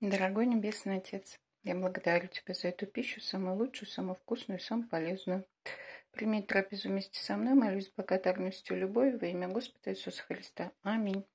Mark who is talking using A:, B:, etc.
A: Дорогой Небесный Отец, я благодарю Тебя за эту пищу, самую лучшую, самую вкусную и самую полезную. Прими трапезу вместе со мной, молюсь с благодарностью любовью во имя Господа Иисуса Христа. Аминь.